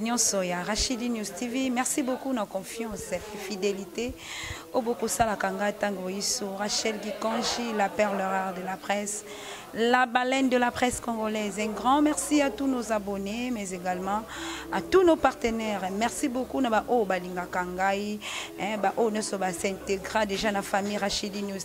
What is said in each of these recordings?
nionso ya Rachidi News TV. Merci beaucoup na confiance et fidélité oyo bokosalaka ngai ntango oyiso Rachel Gikonji, la perle rare de la presse, la baleine de la presse congolaise. Un grand merci à tous nos abonnés, mais également à tous nos partenaires. Merci beaucoup na ba oyo balingaka ngai, hein, ba oyo nyonso ba s'integra déjà na famille Rachidi News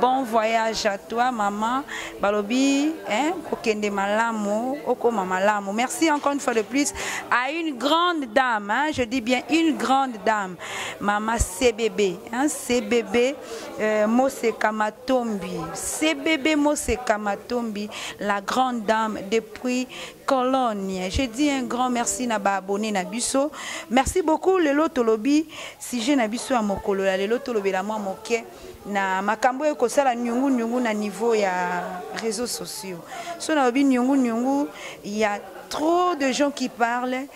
Bon voyage à toi maman balobi hein kokende malamu okoma malamu merci encore une fois de plus à une grande dame hein, je dis bien une grande dame maman CBB hein, CBB euh, Moseka Matombi CBB Moseka Matombi la grande dame depuis Cologne je dis un grand merci na ba abonné na biso merci beaucoup lelo tolobi sujet na biso ya mokolo ya lelo tolobela mwa moke na makambo oyo kosala nyungu nyungu na niveau ya réseaux sociaux so nalobi nyungu nyungu ya trop de gens qui parlent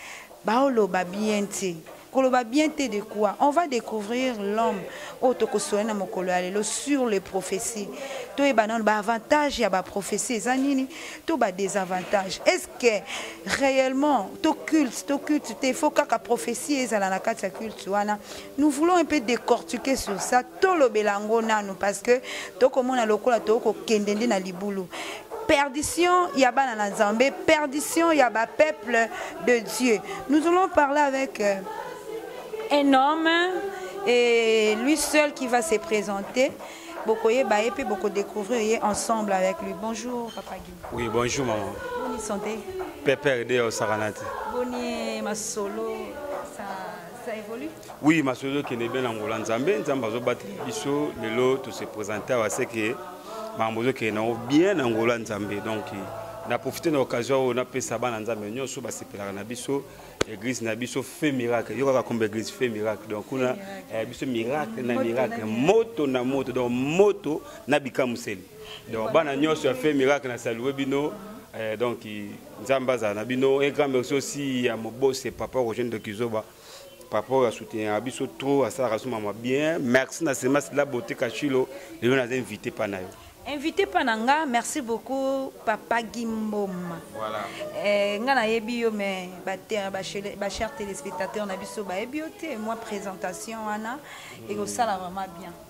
baoloba bien te koloba bien te de quoi on va découvrir l'homme oyo tokosola na mokolo ya lelo sur les prophéties toyeba nano baavantage ya baprophétie eza nini to badesavantage est ce que réellement to culte to culte te faut kaka prophétie ezala na kati ya culte wana nous voulons un peu décortiquer sur ça tolobela yango nanu parce que tokomona lokola toyei kokende nde na libulu perdition ya bana na nzambe perdition ya bapeuple de dieu nous allons parler avec euh, un homme et lui seul qui va se présenter bokoyeba ye mpe bokodécouvrir ye ensemble avec lui bonjour papa gi oui bonjour maman boni santé pepere de osakana te boni masolo Ça évolue Oui, Masolo kende bien Angola Nzambe, Nzambe azobatela biso lelo to se présenter à ce que mambo ezokende nango bien Angola Nzambe. Donc na profiter na occasion oyo napesa bana Nzambe nyonso basepelaka na biso église na biso fait miracle yo kaka komba église fait miracle donc kuna eh, biso miracle na miracle moto na moto donc moto na bikamuseli donc bana nyonso ya fait miracle na salue bino eh, donc nzambe azala na bino un grand merci aussi ya mobose papa roger ndokizoba papa oyo asoutenaka biso trop asalaka so mama bien merci na sema sila bote kachilo lelo naza invité mpa na yo invité mpa na nga merci beaucoup papa gimboma voilà. eh, nga nayebi yo mais bachers téléspectateurs na biso bayebi yo te mwa présentation wana ekosala vraiment bien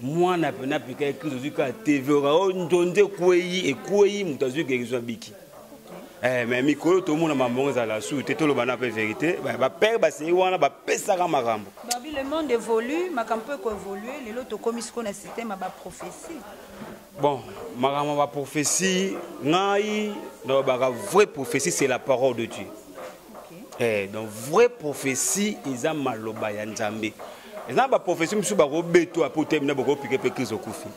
mwana pena pika ye kristo azwi kaka teve oka o nzonze ekwei ekwei moto azwi guérison abiki Eh, mais mikolo tomona mambongo ezala su te toloba na mpe verité bapere basei wana bapesaka makambo babi le monde évolue makambo mpo ekoévolue lelo tokomi sikoyo na système ya baprophétie bon makambo ya baprophétie ngai nalobaka vraie prophétie c'est la parole de dieu okay. eh, donc vraie prophétie eza maloba ya nzambe eza na baprofesi mosusu bakobetwa mpo te bino bokopike mpe kristo okufi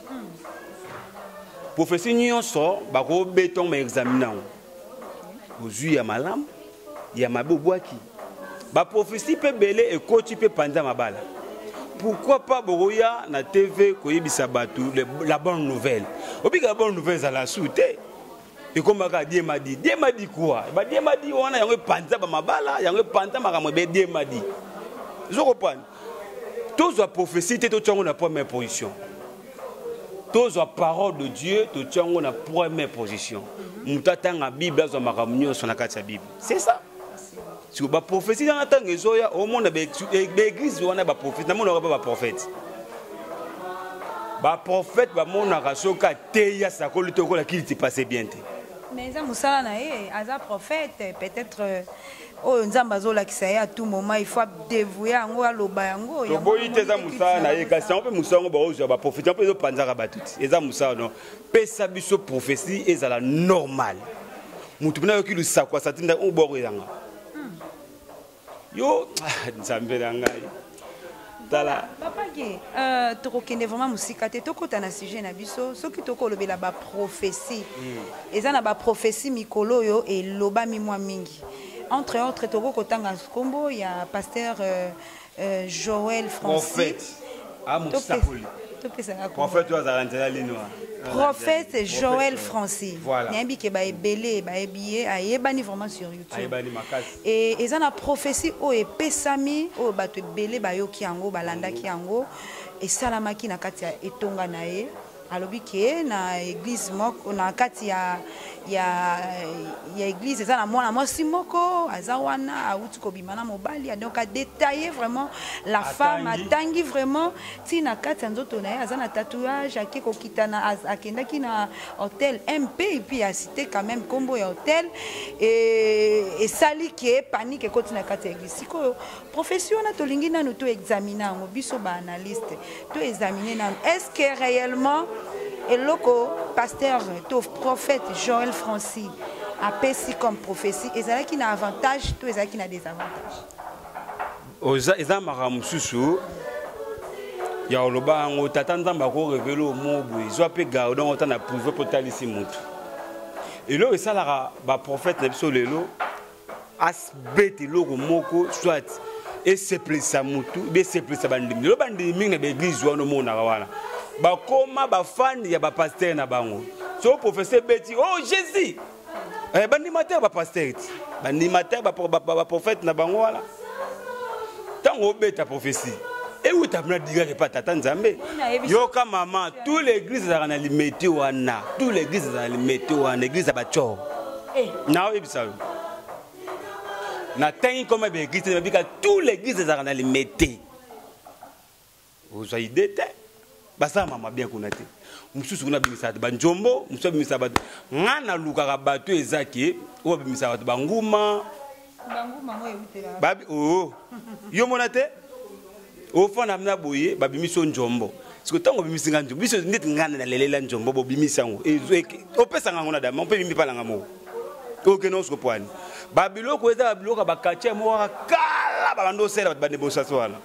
profesi nyonso bakobeta ma examine yango ozwi ya malamu ya mabe obwaki baprofesi mpe ebele ekoti mpe panza mabala pourquoi pas bokoya na tv koyebisa bato la bonne nouvelle obika la bonne nouvelle ezala su te ekomaka diemadi diemadi kua badiemadi wana yango epanza bamabala yango epanza makambo ebe diemadi ezokopana tozwa prophesie te totya yango na première position tozwa parole de dieu totya yango na première position moto atanga bible azwa makambo nyonso na kati ya bible c'est ça sikoyo baprofesi wana ntango ezoya omona baeglize wana baprofesi namonaka mpe baprofete baprofete bamonaka soki ateyi asakoli te okola kili tipase bien te mais eza mosala na ye aza prophète peut-être euh, oyo nzambe azolakisa ye à tout moment il faut adevoue yango aloba yango toboyi te eza mosala na ye kasi yango mpe mosala yango baozwa baprofite yango mpe ezopanzaka bato ti eza mosala no pesa biso prophetie ezala normal moto mpena ayoki losako asatinda o oh, boko ezanga hmm. yo ah, nzambe na ngai tala papage euh, tokokende vraiment mosika te tokɔta na sujet na biso soki tokolobela baprophetie hmm. eza na baprophetie mikolo oyo elobami mwa mingi entre autres tokoki kotanga nkombo ya pasteur euh, euh, joel francis amusakoli ah, prophète oyo azalaka nzela lini wana prophète joël francis nayebi ke baebele bayebi ye ayebani vraiment sur youtube e eza na prophétie oyo epesami oyo bato ebele bayoki yango balandaki yango esalamaki na kati ya etonga na ye alobi ke na eglise moko na kati ya, ya, ya eglise eza na mwana mwasi moko aza wana awuti kobima na mobali donc adetaille vraiment la femme atangi vraiment ti na kati ya nzoto na ye aza na tatouage ake kokitana akendaki na hotel mp epuis asite quand même nkombo ya hotel esali ke panique ekoti na kati ya eglise sikoyo prophetie wana tolingi nanu to examine yango biso ba analyste to examine nanu est ce que réellement eloko pasteur to prophète joel francis apesi comme prophétie ezalaki na avantage to ezalaki na désavantage oza eza makambo mosusu ya oloba yango tata nzambe akorevele omo boye zwa mpe gardon ota na prive mpo otalisi motu eloko esalaka baprofete na biso lelo asbeta eloko moko soit esepelisa motu be esepelisa bandimi lelo bandimi mingi na baeglize wana omonaka wana bakoma bafani ya bapastere na bango so professeur ebeti o oh, jésus eh, banimatere bapastere ti banimatere baprofete na bango wana ntango obeta profesi euta mna digaka epa tata nzambe yoka mama tout l'église ezalaka na limete wana tout l'église ezalaka na limete wana église ya bacor Eh. Na oyebisa yo. Na tangi comme ba église na bika tous les églises ezaka na limete. Ozwa idée te. Basala mama bien kuna te. mosusu kuna abimisa bato banjombo mosusu abimisa bato ngai nalukaka bato ezaki oyo abimisa bato banguma babi oo yo mona te ofanda mna boye babimisi yo njombo siko ntango obimisi nga njombo biso ndeti ngai nde nalelela njombo bobimisi yango opesanga yango na dama mpe bimbi mpalanga moko okende osko pwani babiloko eza babiloko ya bakatier moko kala babanda osela bato bande bosasi wana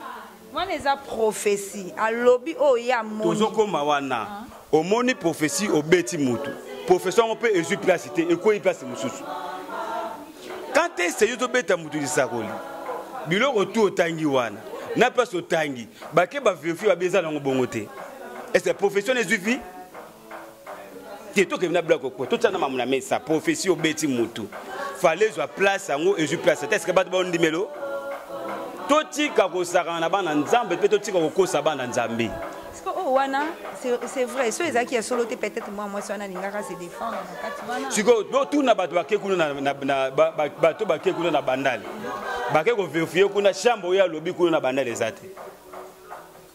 wana eza prophetie alobi oyo ye amoni tozokoma wana ah. omoni prophetie obeti motu prophetie yango mpe ezwi place te ekwei place mosusu quand ese yo tobeta motu lisakoli biloko tu otangi wana na place otangi bake baverifie babi eza nango bongo te ese profession ezwi vi te tokende na biloko ko totyana mamu na mesa profesi obeti mutu fale ezwa place yango ezwi place te eske bato baondimelo totika kosakana na bana nzambe mpe totika kokosa bana nzambe oh, wana c'est vrai so ezalaki ya solo te peut-être mwa mwasi wana alingaka se défendre na kati wana sikoyo totuna bato bake kuna bato bake kuna na bandale bake koverifie kuna chambre oyo alobi kuna na bandale eza te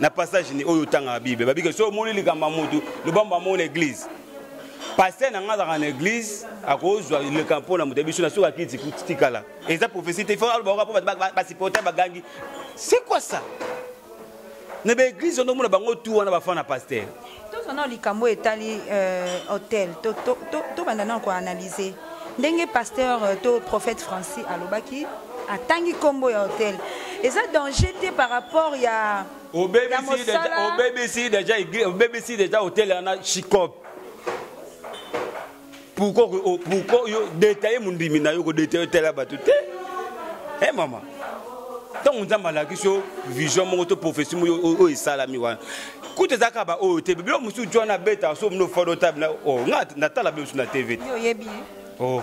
na passage ni oyo otangaka bible babike so omoni likambo ya motu lobamba yango na eglise paster na ngai azalaka na eglise akozwa leka mpo na moto ya biso na soki akiti tikala eza prophesie te ifo alobaka mpo basipote bagangi c'est quoi ça na baeglise oyo ndomona bango tu wana bafana paster tozwa nao likambo oyo etali euh, hotel tobanda nao koanalyse ndenge pasteur euh, to prophète francis alobaki atangi nkombo ya hotel eza danger te par rapport ya obebisi deja obebisi deja hotel wana chicop pourquoi oh, pourquoi yo detailler mondimi na yo ko detailler tela bato te eh mama ntango nzambe alakisi yo vision moko to prophesie moko oyo esalami wana kutu eza kaka baoyo te biloko mosusu jwana abeta so mino fodo table na o oh, nga natala bilosu na tv te oyebi oh.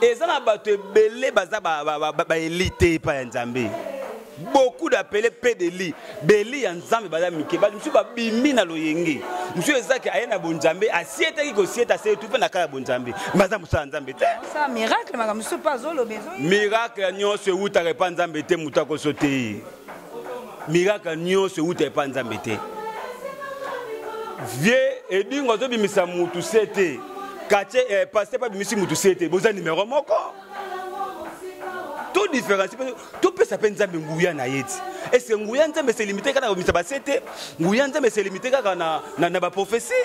eza na bato ebele baza baeli te epai ya nzambe beaucoup d'appele mpe deli beli ya nzambe baza mike bato mosusu babimi na loyenge mosusu ezaki aye na bonzambe asietaki kosieta se etupe na kala ya bonzambe baza mosala nzambe te miracle nyonso ewutaka epai nzambe te moto akoso te miraka nyonso euta epa nzambe te vie edingo azobimisa mutu se te quartier eh, paster mpe abimisi mutu se te boza numero moko to différencie mpe topesa mpe nzambe nguya na ye ti eske nguya nzambe se limite kaka na kobimisa base te nguya nzambe se limite kaka na, na, na baprophesie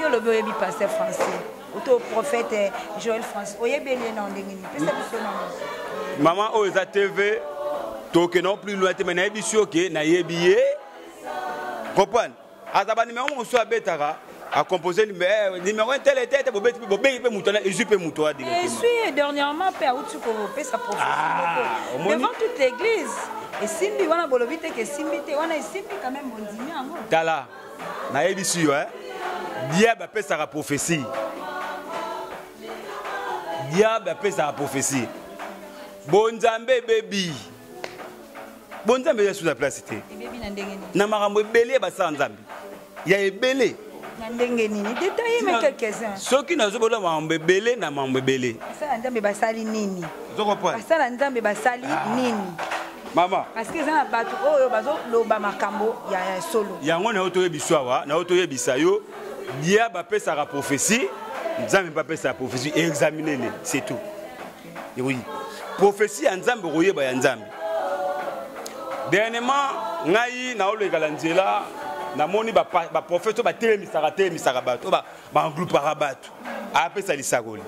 yo olobi oyebi paster français oto prophète Joël France oyebi ye na ndenge nini pesa biso na maman oyo eza TV toke na plus loin te mais nayebi si oke nayebi ye comprendre aza ba numéro mosusu abetaka akompose numero eh, etele te ete bobeti mpe bobengi mpe moto wana ezwi mpe moto wana eswi dernièrement mpe auti kopesa profesdevant ah, toute l'église esimbi wana bolobi te ke esimbi te wana esimbi quand même bondimi yango tala nayebisi yo eh? diable apesaka prophesie diable apesaka prophesie bonzambe ebebi bonzambe eza suza place te na makambo ebele ya basala nzambe ya ebele na ndenge nini detaille me quelques-uns soki nazobola makambo ebele na makambo ebele basala nzambe basali nini basala nzambe basali ah. nini mama parce que eza na bato oyo bazoloba makambo ya solo yango na yo toyebisa awa na yo toyebisa yo bia bapesaka prophetie nzambe mpe apesaka prophetie examine ne c'est tout oui prophetie ya nzambe okoyeba ya nzambe dernièrement ngai naolekala nzela namoni baprofete oyo batelemisaka telemisaka bato banglupaka bato apesa lisakoli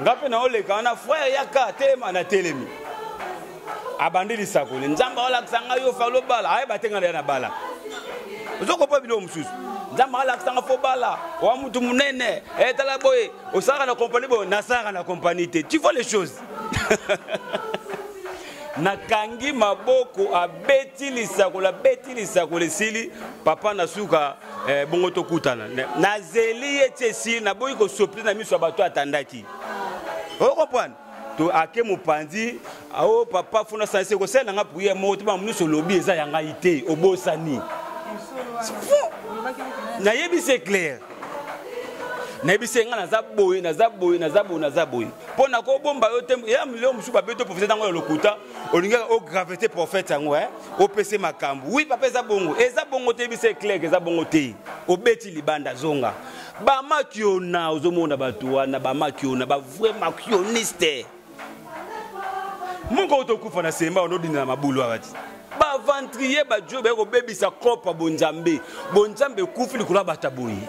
nga mpe naoleka wana frere yaka telema natelemi abandi lisakoli nzambe aolakisa ngai yo falo bala ayeba te ngai naya na bala ozokopa biloko mosusu nzambe alakisa nga fo bala wa motu monene etala eh, boye osalaka na kompani boye nasalaka na kompani te tu vois les choses nakangi maboko abeti lisakoli abeti lisakoli esili papa na suka eh, bongo tokutana nazeli ye ti esili naboyi kosopli na miso ya bato atandaki okomprane to ake mopanzi ao oh, papa fona sanse kosalela nga priere moko te makambo nyonso olobi eza ya ngai te obosani nayebisi eclaire nayebisi ye ngai naza boye naza boye naza boye naza boye mpo nakobomba yo te ya milio mosusu babeti oprofite ntango ya lokuta olingaka o gravete prophète yango eh? opese makambo wi papa eza bongo eza bongo te yebisa eclaire eza bongo te obeti libanda zonga bamakiona ozomona bato wana bamakiona bavrai makioniste moko tokufa na semba onodinda na mabulu awati bavantriye bajo baye kobebisa kopa bonzambe bonzambe ekufi likolo ya bato ya boye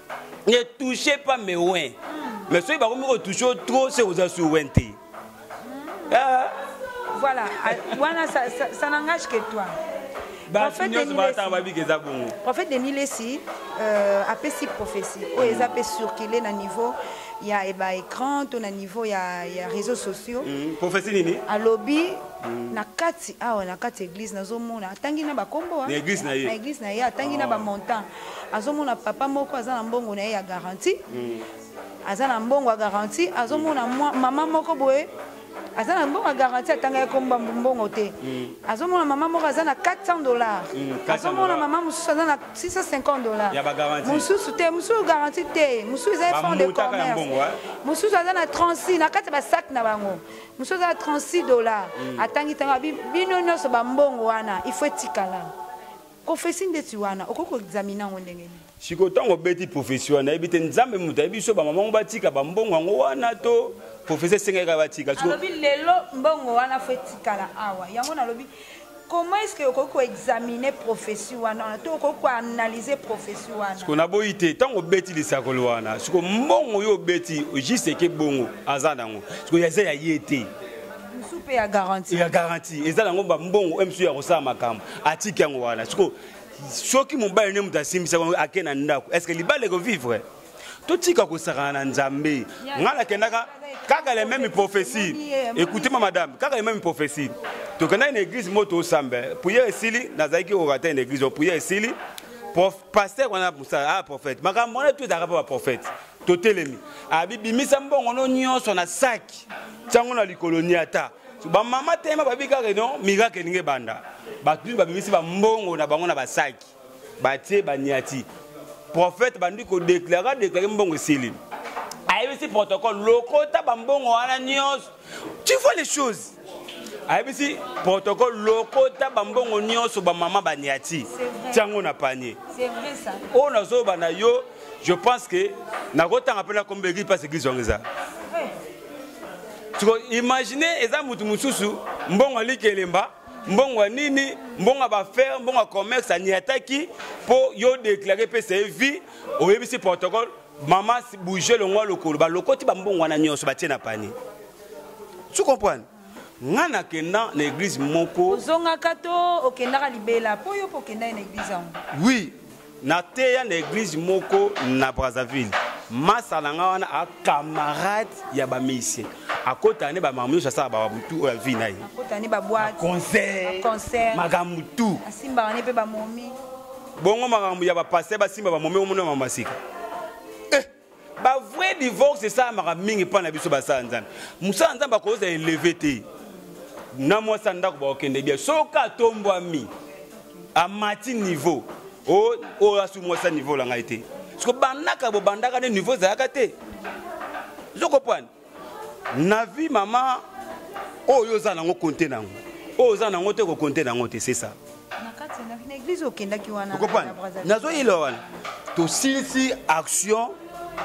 ne touche pas mes win mais soki bakomi kotouche o trop se oza su win te ah. voilà ah, wana ça, ça, ça n'engage que toi prophète denis lesi euh, apesi prophétie oyo eza mpe circule na niveau ya eba écran to na niveau ya, ya réseaux sociaux mm, prophétie nini alobi mm. na kati awa na kati église nazomona atangi na bakombo na église na ye atangi na bamontant azomona papa moko aza na mbongo na ye ya garantie mm. aza na mbongo ya garantie azomona mama moko boye aza na mbongo ya garantie atanga ye komba mbongo te mm. azomona mama moko aza na 400 dollars mm, azomona mama mosusu aza na 650 dollars mosusu te mosusu garantie te mosusu eza ye fond de commerce mosusu aza na 36 na kati ya basak na bango mosusu aza na 36 dollars atangi tanga bino nyonso bambongo wana il faut etikala Prophetie ndeti wana okoki ko examiner yango ndenge nini? Siko ntango obeti prophetie wana nayebi te Nzambe moto ayebi biso bamama yango batika bambongo yango wana to prophetie esengaki kaka batika. Alobi lelo mbongo wana fo etikala awa yango nalobi comment est-ce que okoki koexamine prophetie wana wana to okoki koanalyse prophetie wana siko naboyi te ntango obeti lisakoli wana siko mbongo yo obeti juste eke bongo aza nango siko eza ya ye te mosusu mpe ya garanti ya garanti eza nango mbongo oyo mosusu ya kosala makambo atiki yango wana sikoyo soki mobali nde moto asimbisa yango ake na ndako estce libala ekovivre totika kosakana na nzambe ngai nakendaka kaka le meme prophétie écoutez ma madame kaka le meme prophétie tokendaki na église moko tosamba prière esili nazalaki korata na église prière esili pasteur wana mosala ah prophète makambo wana to ezalaka mpo baprophète totelemi abi bimisa mbongo no nyonso na saki ntango na likolo niata bamama tema babi kaka no miraka elingi ebanda bato nini babimisi bambongo na bango na basaki batie baniati prophète bandi kodeklare adeklare mbongo esili ayebisi protocole lokota bambongo wana nyonso tu vois les choses ayebisi protocole lokota bambongo nyonso bamama baniati tiango na panier oyo nazoloba na yo je pense que nakotanga mpe nakomba eglise mpasi eglise yango eza siko imagine eza motu mosusu mbongo aliki elemba mbongo ya nini mbongo ya bafere mbongo ya commerce aniataki mpo yo deklare mpesa ye vie oyebisi protocole mama bouge longwa lokolo balokoti bambongo wana nyonso batie na pani tu comprendre ngai nakenda na église moko ozongaka to okendaka libela mpo yo mpo okendaki na église yango oui nateya na église moko na brazzaville masa na ngai wana acamarade ya bamisie akotana nde bamama nyonso asala babutu oyo avi na ye concert makambo tu asimbaka ne mpe bamomi bongo makambo ya bapaster basimba bamome omona mama masika eh, bavrai divorce esalamaka mingi mpo na biso basala nzambe mosala nzambe akoyoza eleve te na mwasi ya ndako bakokende bia soki atombwami amati niveau oyo asui mwasi ya niveau na ngai te siko bandaka bobandaka nde niveau ezalaka te zokopwana na vie mama oyo oza nango konte nango oyo oza nango te kokonte nango te c'est ça nazoyela wana tosilisi action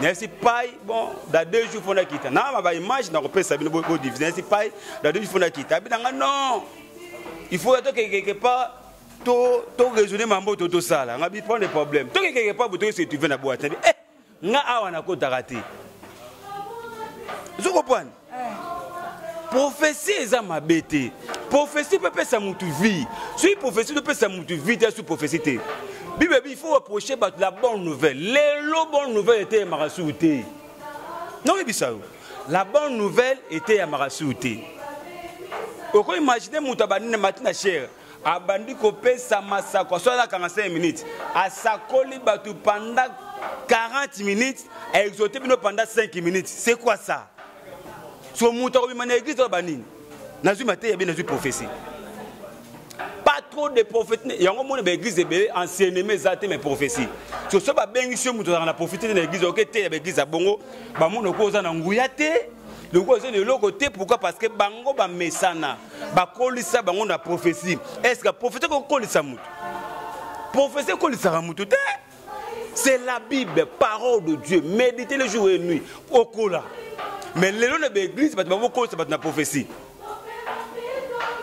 nayesi pai bon da deux jours fo nakita nama baimage nakopesa bino bodivise nayesi pai da deux jours fo nakita abi nanga non il faut atoke quelque part to to raisonner mambo to tosala ngabi prendre problème toke quelque part botoki se tuve na boite nabi eh nga awa nakotaka te ozokopwana eh. profesi eza mabe te profesi mpe epesa motu vie soki profesi topesa motu vie te soki profesi te bible il faut approcher bato la bonne nouvelle lelo bonne nouvelle eteyamaka suku te noyebisa yo la bonne nouvelle eteyamaka suku te okoimagine moto abanene mati na chere abandi kopesa masako soki azakanga 5 minutes asakoli bato pendant 40 minutes aexote bino pendant 5 minutes c'est quoi ça so moto akobima na église aloba nini nazwi mateya bie nazwi prophétie pas trop de prophète yango moni baeglise ebele enseignement eza te mais prophétie soso babengisi yo moto ozalaka na profite te na église oke te ya baeglise ya bongo bamoni okoki oza na nguya te lokola oza na eloko te pourquoi parce que bango bamesana bakolisa bango na prophesie est ce que prophesie kokolisa moto prophesie ekolisaka moto te c'est la bible parole de dieu méditer le jour et nuit okola mais lelo na baeglise bato bakokolisa bato na prophesie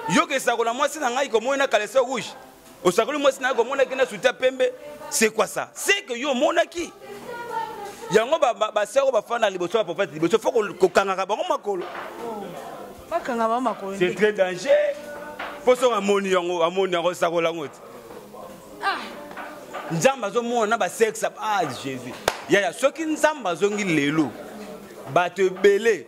yoka esakola mwasi na ngai komoi na kalese rouge osakoli mwasi naye komonaki na suti ya pembe sekwasa seke yo omonaki yango basere oyo bafanda liboso ya profete liboso fo kokangaka bango makolo bakanga bango makolo c'est très danger mpo soki amoni yango amoni yango osakola yango te ah. nzambe azomona na basexe ah jésus yaya soki nzambe azongi lelo bato ebele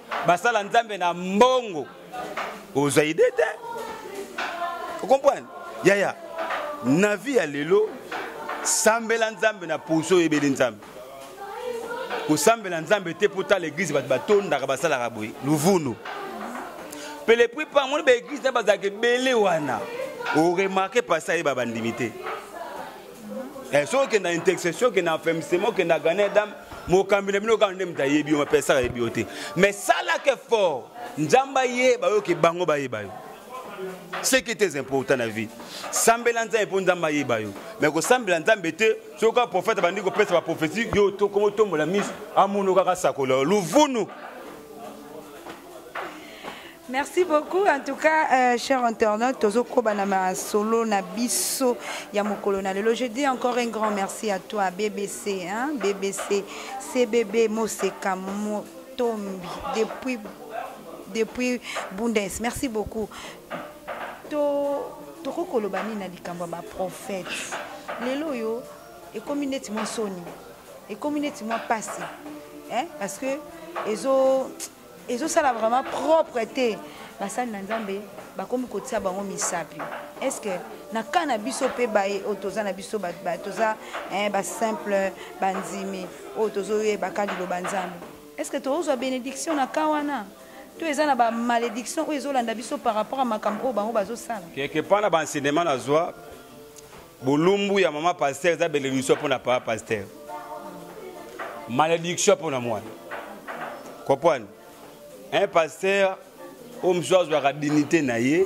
basala nzambe na mbongo ozwa ide te okomprendre yaya na vie ya lelo sambela nzambe na poso oyebeli nzambe kosambela nzambe te mpo tala eglize bato batondaka basalaka boye luvunu mpe le prix pa moni baeglize na bazalaka ebele wana oremarke pasi ayeba bandimi te eh, soki okenda intercession okenda afemissement okenda gane dame mokambi na bino kaka nde moto ayebi yo mape asaka ayebi yo te mais salaka effort nzambe ayeba yo ke bango bayeba yo ce qui était important na vie sambela nzambe mpo nzambe ayeba yo mais kosambela nzambe te soki kaka profete abandi kopesa baprofesi yo tokomo tombola miso amono kaka sakola luvunu Merci beaucoup. En tout cas, euh, chers internautes, tozo koba na masolo na biso ya mokolo na lelo. Je dis encore un grand merci à toi BBC hein, BBC CBB Moseka Motombi depuis depuis Bundes. Merci beaucoup. To toko koloba nini na likambo ba prophète. Lelo yo ekomi neti mwa soni. Ekomi neti mwa pasi. Hein parce que ezo ezosala vraiment propre te basali na nzambe bakomi kotia bango misapi est ce que na cas na biso mpe baye oyo toza na biso toza eh, basimple bandimi oyo tozoyebaka liloba nzambe est ce que tozwa bénédiction na cas wana to eza na bamalédiction oyo ezolanda biso par rapport ya makambo oyo bango bazosala keke mpa na baenseignement nazwa bolumbu ya mama pasteur eza benediction mpo na papa pasteur malédiction mpo na mwana comprendre un pasteur oyo mosusu azwaka dignité na ye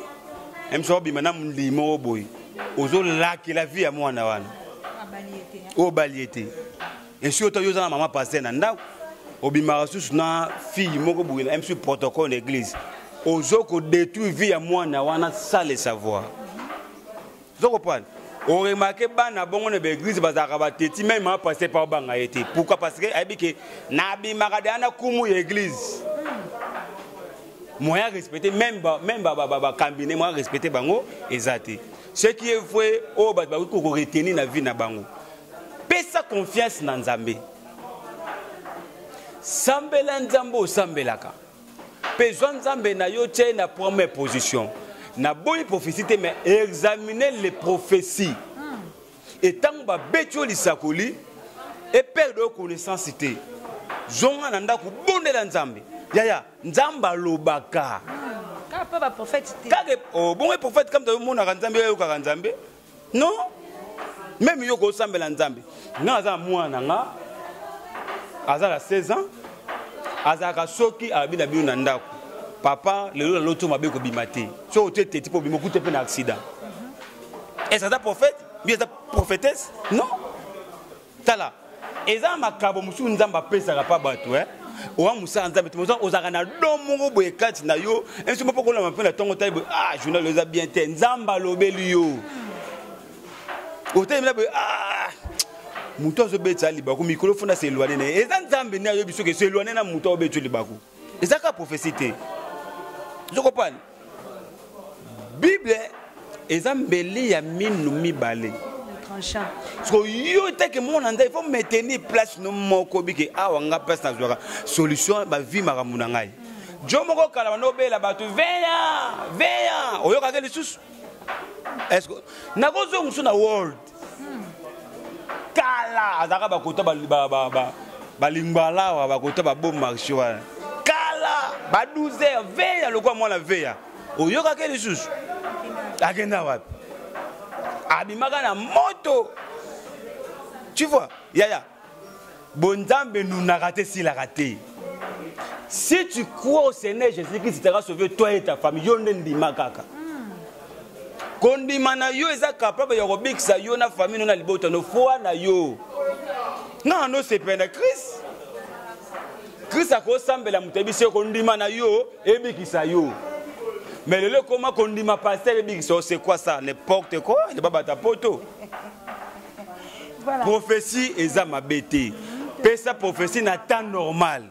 mosusu akobima na mondei moko boye ozolakela vie ya mwana wana oyo obali ye te esi ota yo oza na mama pasteur na ndako obimaka susu na fille moko boye na mosusu protocole na église ozo kodétruire vie ya mwana wana sans le savoir ozo comprendre o remarquer bana bongo na ba église bazalaka ba teti même ma pasteur pa obanga ye te pourquoi parce que ayebi ke na bimaka da na kumu ya église moyen respecter même ba même ba ba ba cabinet moyen respecter bango eza te ce qui est vrai oyo bato bakoki ko retenir na vie na bango pesa confiance na nzambe sambela nzambe osambelaka mpe zwa nzambe na yo tya ye na première position naboyi prophétie te mais examine les prophéties e ntango babeti yo lisakoli eperde yo connaissance te zonga na ndako bondela nzambe yaya nzambe alobaka kaka obongo eprofete kamta omonaka nzambe oyokaka nzambe non meme yo kosambela nzambe nga aza mwana nga aza na 16 ans azalaka soki abi na bino na ndako papa lelo na loto mabe kobima te soki otie teti mpo obima okute mpe na accident ese aza prophète bi aza prophétesse non tala eza makabo mosusu nzambe apesaka pa bato eh? owa mosala nzambe te ozalaka na do moko boye kati na yo enso moko kolama mpe na ntongo tai boye ah journal eza bien te nzambe alobeli yo otelemela boye ah moto azobetisa libaku mikolo fona se elwane na ye eza nzambe nde ayebi soki eso elwane na moto aobetisa libaku eza kaka prophesie te ozokopana bible eza mbeli ya minu mibale siko yo teke mwana nzai fo maintenir place no moko bike awa nga place nazwaka solution bavi makambo na ngai jo moko kala banda obela bato veya veya oyokaka lisusu nakozonga mosusu na world kala azalaka bakota balingwalawa bakota babo marché wana kala ba 12 heures veya lokola mwana veya oyokaki lisusu akenda wapi abimaka na moto tu vois yaya bonzambe enunaka te esilaka te si tu crois au seigneur jésus christ taka sauve toi et ta famille yo nde ndima kaka kondima na yo eza capable ya kobikisa yo na famille no na libota no foi na yo nanga nosepela na krist krist akosambela moto yebisi yo kondima na yo ebikisa yo mais lelo ekoma kondima paster ebikisa yo c'est quoi ça n'importe quoi eleba bata poto prophetie eza mabe te pesa prophetie na temps normal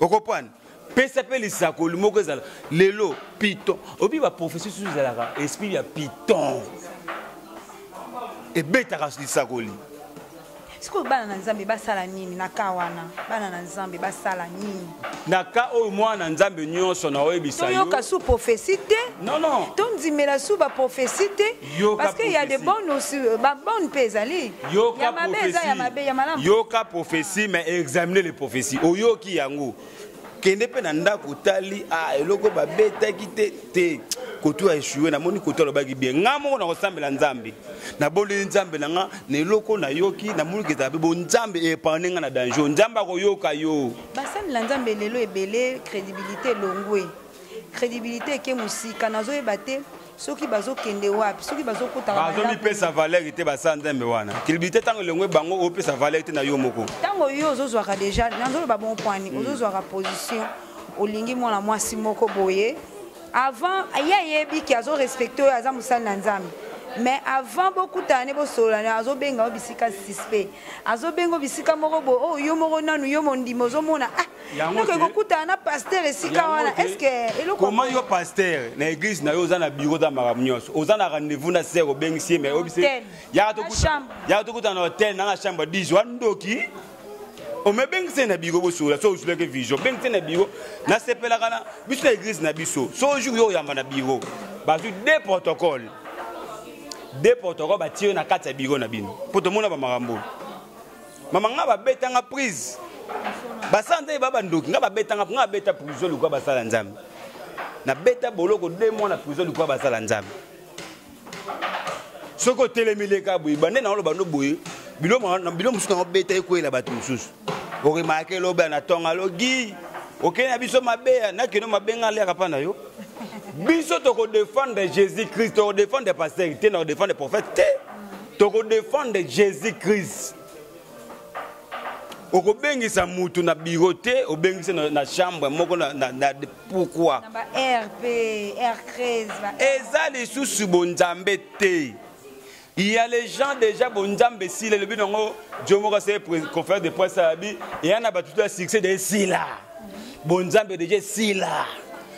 okoprane pesa mpe lisakoli moko ezala lelo piton obi baprofesio susu ezalaka esprit ya piton ebetaka lisakoli sikoyo bana na nzambe basala nini na ka wana bana na nzambe basala nini na ka oyo mwana nzambe nyonso na oyebisa yoyoka su profesi te nono tondimela su baprofesi te parce que ya de bonne aussi euh, ba bonne pe ezali ya mabe eza ya mabe ya malamu yoka prophétie mais examiner les prophéties oyoki yango kende mpe na ndako otali a ah, eloko babetaki te te kotu ya echue namoni kotu alobaki bien ngai moko nakosambela nzambe naboleli nzambe na ngai na eloko nayoki namoni kezala mpe bo nzambe epane ngai na danger nzambe akoyoka yo basambela nzambe lelo ebele crédibilité elongwe crédibilité eke mosika nazoyeba te soki bazokende wapi soki bazokotakaazomipesa valeur te basala nzambe wana kilibite ntango elongwe bango opesa valeur te na yo moko ntango yo ozozwaka deja nazoloba bon pwani mm. ozozwaka position olingi mwana mwasi moko boye avant ye ayebi ke azorespecte oyo aza mosali na nzambe mais avant bokutana nde bosololana azobenga yo bisika suspect azobenga yo bisika moko boye oyo oh, yo moko nanu yo mondimi ozomona ah donc ekokutana na pasteur esika wana estce elokoma yo pasteur na église na yo oza na bureau za makambo nyonso oza na rendez-vous na ser obengisi ye mai oyebisi yaka tokutana na hotel nanga chambre 10 wa ndoki omebengisa ye na biro bosola so ozulaki vision bengisa ye na biro nasepelaka na biso na église na biso so ojour yo oyamba na biro bazwi de protocole de protocole batie yo na kati ya biro na bino mpo tomona bamakambo mama nga babeta nga prise basala nzambe ba bandoki nga babeta nga nga babeta prison lokola basala nzambe nabeta boloko de mwa na prison lokola basala nzambe soki otelemi leka boye bande na oloba no boye bilo mosusu nango beta ekweyela bato mosusu oremake lobe na tonga logi okei na biso mabe nakeno mabe nga aliaka mpa na yo biso tokodefendre jésus christ tokodefendre paster te na kodefendre prophète te toko defendre jésus christ okobengisa mutu na biro te obengisi na, na chambre moko na, na, na pourkui eza lisusu bonzambe te ya les gens déjà bonzambe esila elobi nango jo moko asali conférence de presse alabi eya na bato to ya succès de esila bonzambe deja esila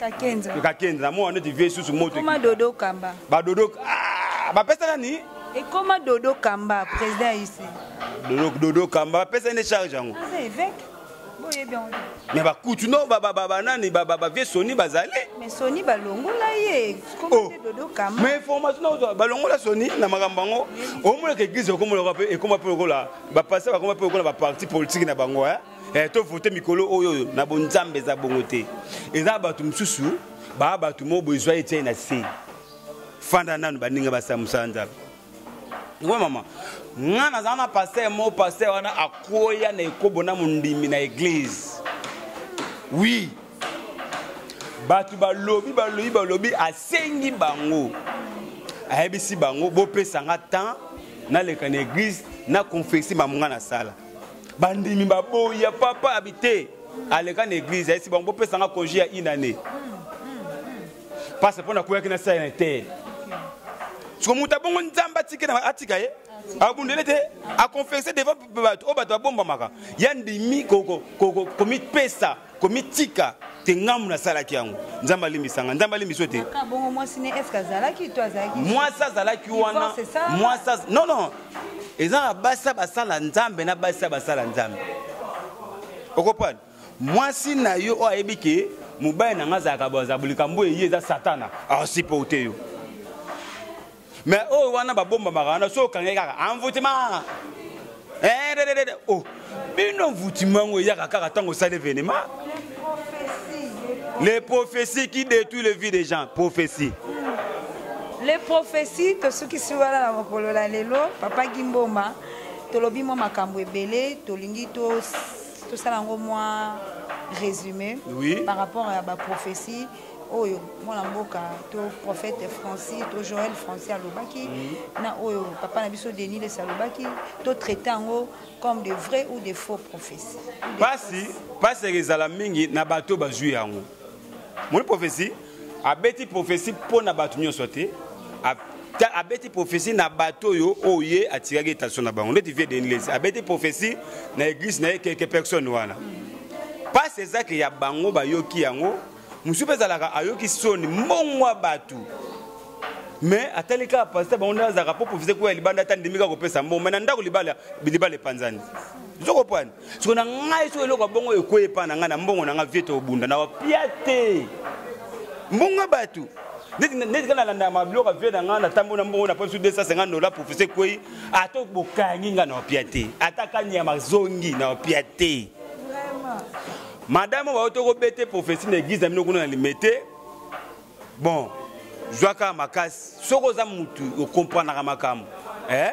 kakenza kakenza na mwana neti vie susu moto koma dodo kamba ba dodo ah, ba pesa nani ekoma dodo kamba président ici dodo dodo kamba ba pesa ne charge yango ah, c'est évêque mais bakutu no banani bavie soni bazali mais information naozwa balongola soni na makambo yango omonaka eglise ekomolaka mpe ekoma mpe lokola bapasteur bakoma mpe lokola baparti politike na bango eh? eh, to vote mikolo oyo oyo na bonzambe eza bongo te eza bato mosusu baa bato moo boye zwa etyai na se fanda nanu baninga basala mosala nzambe ngwe mama nga nazala na paster mo paster wana akweya na ekobo na mondimi na eglize wi bato balobi balobi balobi asengi bango ayebisi bango bopesa nga temps naleka na eglize na confesi mamonga nasala bandimi baboyi ya papa abi te aleka na eglize ayesi bango bopesa nga konje ya une année pasi mpo nakweyaki na sala na te siko moto abongo nzambe atika atika ye abundele te aconfesse devant bato oyo bato babombamaka ya ndimi komipesa komitika te ngambo nasalaki yango nzambe alimbisa nga nzambe alimbisa yo te mwasi azalaki wana mwasi non non eza na basi basala nzambe na basi basala nzambe okopana mwasi na yo oyo ayebi ke mobali na ngai azalaka boaza likambo eye eza satana asipote yo mais oyo oh, wana babombamaka wana soki okangai kaka envoutement eh, o oh, bino envoutement yango eyaka kaka ntango osali evenema les prophéties qui détruit les vies des gens prophétie les prophéties tosukisi wana na mokolo na lelo papa gimboma tolobi mwa makambo ebele tolingi tosala yango mwa résumé oui. par rapport ya baprophétie oyo mwana mboka to prophète francis to joël francis alobaki mm. na oyo papa na biso denis lesi alobaki totraite yango comme de vrai ou de faux prophétie mpasi mpasi yaka ezala mingi na bato bazwi yango moni prophétie abeti prophétie mpo na bato nyonso te ta abeti prophetie na bato oyo oyo ye atikaki etation na bango ndeti vie denilesi abeti prophetie na eglise na ye quelque personne wana mpasi ezaki ya bango bayoki yango mosusu mpe ezalaka ayoki soni mbongo ya bato mais atali kaka pasteur bango nde azalaka mpo profise kuya libanda ata ndimi kaka kopesa mbongo mai na ndako libala epanzani zokoprane siko na ngai soki eloko ya bongo ekwei epai na ngai na mbongo na ngai vie tobunda na wapia te mbongo ya bato neti kaka nalandaka mabiloko vie na ngai natambo na mbongo na mpo bisu 250 dola profese ekwei ata bokangi ngai na wapia te ata kanyama azongi na wapia te madame oyo tokobete profesi na eglize na bino kuna na limete bon zwaka makasi soki oza mutu okompranaka makambo eh?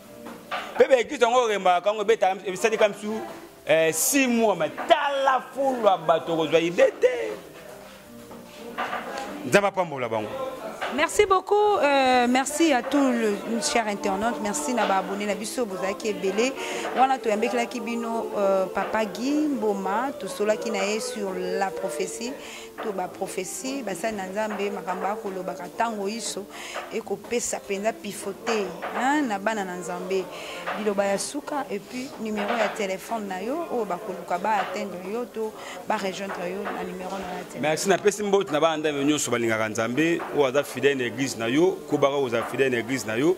mpe baeglise yango orembaka yango ebetaka esalika misu eh, si mois ma tala fulu ya bato okozwa ide te nzambe apambola bango merci beaucoup euh, merci à tout le cher internaute merci na baabonné na biso bozalaki ebele wana toyambekelaki bino euh, papa guy mboma tosolaki na ye sur la prophétie to ba prophetie basali na nzambe makambo ya kolobaka ntango iso ekopesa mpenza pifo te na bana na nzambe liloba ya suka epuis numero ya telefone na yo oyo bakoluka baatteindre yo to barejoindre yo na numero na yo merci napesi mbote na bana ndambe nyonso balingaka nzambe oyo aza fidèle na église na yo kobaka kozala fidèle na église na yo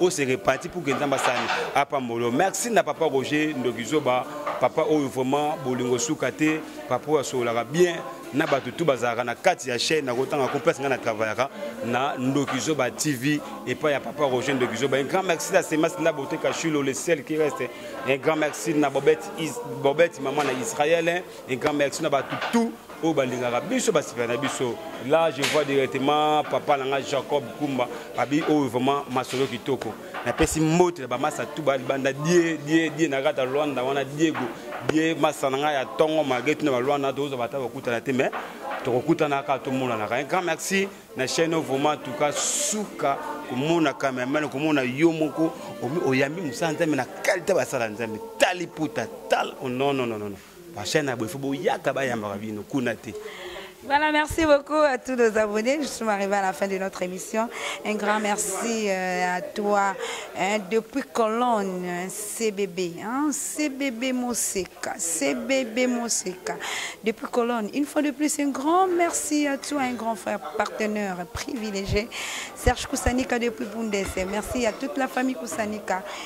o se reparti pour que nzambe asani apambolo merci na papa roger ndokizoba papa oyo vraiment bolingo suka te papa oyo asololaka bien na bato tu bazalaka na kati ya chaîne nakotanga ko place ngai na travaillaka na ndokizoba tv epai ya papa roger ndokizoba un grand merci na semas na bote kashulo le sel qui reste un grand merci na bobette, bobette maman na israël un grand merci na bato tout oyo balingaka biso basepela na biso là je vois directement papa na ngai jacob kumba abi oyo vraiment masolo kitoko napesi mbote na bamasa tu balibanda die die die na kata lwanda wana diego die masa na ngai ya ntongo malgre tuna balwanda tozwa bata bakutana te mais tokokutana kaka tomonanaka un grand merci na chaîne oyo vraiment tuka suka komona cameraman komona yo moko oyambi mosala nzambe na kalite basala nzambe tali puta tal oh, non non non non bashane na boye fo boyaka bayambaka bino kuna te Voilà, merci beaucoup à tous nos abonnés. je suis arrivés à la fin de notre émission. Un grand merci euh, à toi. Hein, depuis Cologne, hein, CBB, CBB hein, Moseka, CBB Moseka. Depuis Cologne, une fois de plus, un grand merci à toi, un grand frère partenaire privilégié, Serge Koussanika depuis Bundese. Merci à toute la famille Koussanika.